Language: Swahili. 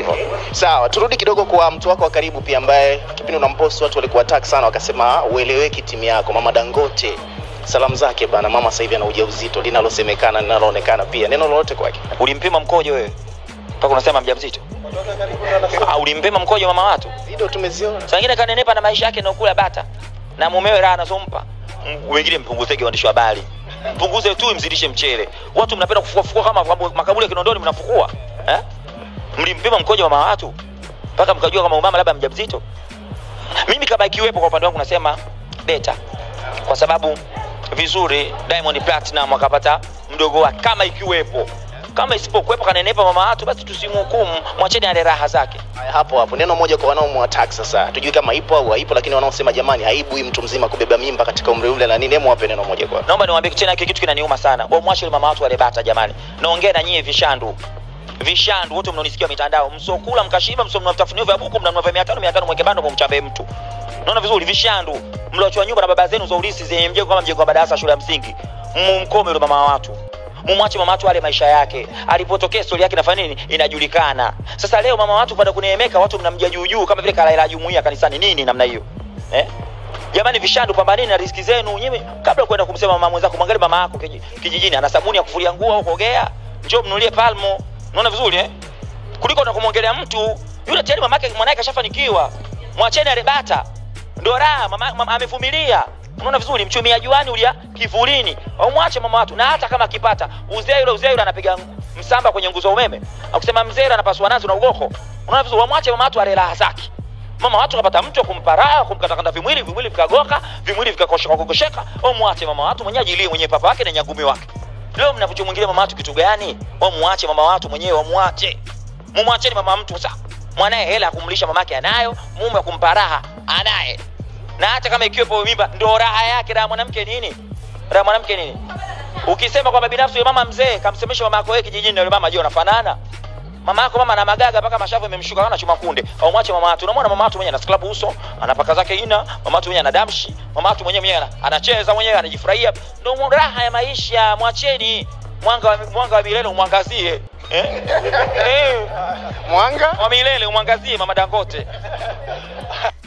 kama hivyo. Sawa, turudi kidogo kwa mtu wako wa karibu pia, ambaye kipindi unampost watu walikuwa attack sana, wakasema ueleweki timu yako, mama Dangote. Salamu zake bana, mama sasa hivi ana ujauzito, linalosemekana linaloonekana pia, neno lolote kwake? Ulimpima mkojo wewe mpaka unasema mjamzito? Ah, ulimpima mkojo mama watu? Video tumeziona. Sasa ingine kanenepa na maisha yake na kula bata na mumewe raha anazompa. Wengine mpunguzege waandishi wa habari, mpunguze tu, mzidishe mchele. Watu mnapenda kufukua fukua kama kama makaburi ya Kinondoni mnafukua eh? Mlimpima mkojo mama watu mpaka mkajua kama umama labda mjamzito. Mimi kama ikiwepo, kwa upande wangu nasema beta, kwa sababu vizuri Diamond Platinum akapata mdogo wake, kama ikiwepo. Kama isipokuwepo kanenepa mama watu, basi tusimhukumu, mwacheni ale raha zake. Hapo hapo neno moja kwa wanaomwatak sasa, tujui kama ipo au haipo, lakini wanaosema jamani, haibu hii mtu mzima kubeba mimba katika umri ule na nini, hebu neno moja kwa naomba niwaambie tena kitu kinaniuma sana wamwache mama watu wale bata jamani naongea na nyie vishandu vishandu wote mnaonisikia mitandao. Msokula mkashiba mso mnatafunio vya buku mnanunua vya 500 500 mweke bando mumchambe mtu. Naona vizuri vishandu mliochwa nyumba na baba zenu za ulisi zenye mjengo kama mjengo wa madarasa shule ya msingi. Mumkome yule mama wa watu. Mumwache mama watu ale maisha yake. Alipotokea stori yake nafanya nini? Inajulikana. Sasa leo mama watu pada kuneemeka watu mnamjia juu juu kama vile kalaila jumuiya kanisani nini namna hiyo? Eh? Jamani vishandu, pambaneni na riski zenu. Nyinyi. Kabla kwenda kumsema mama mwenzako, mwangalie mama yako kijijini ana sabuni ya kufulia nguo au kuogea, njoo mnulie palmo. Unaona vizuri eh? Kuliko unakumwongelea mtu yule tayari mamake mwanae kashafanikiwa. Mwacheni alebata, ndo raha mama, amevumilia. Unaona vizuri, mchumia juani ulia kivulini, au mwache mama watu. Na hata kama akipata uzee yule, uzee yule anapiga msamba kwenye nguzo umeme, akusema mzee yule anapasua nazi na ugoko. Unaona vizuri, wamwache mama watu ale raha zake mama watu kapata mtu kumpa raha kumkatakata vimwili vimwili vikagoka vimwili vikakosheka kukosheka au mwache mama watu mwenye ajilie mwenye papa wake na nyangumi wake leo mnapochomwingilia mama watu kitu gani? Wamwache mama watu mwenyewe wamwache mumwacheni mama mtu sasa. Mwanaye hela ya kumlisha mamake anayo mume wa kumpa raha anaye. Na hata kama ikiwepo mimba ndo raha yake. Raha mwanamke nini? Raha mwanamke nini? Ukisema kwamba binafsi yule mama mzee kamsemesha mama yako wewe kijijini na yule mama je unafanana mama yako mama ana magaga mpaka mashavu yamemshuka kana chuma kunde. Au mwache mama watu unamwona mama watu mwenyewe ana scrub uso anapaka zake ina mama watu mwenyewe ana damshi mama watu mwenyewe mwenyewe anacheza mwenyewe anajifurahia. Ndio raha ya maisha mwacheni. Mwanga wa, mwanga wa milele umwangazie. Eh? eh, mwanga? Wa milele umwangazie mama Dangote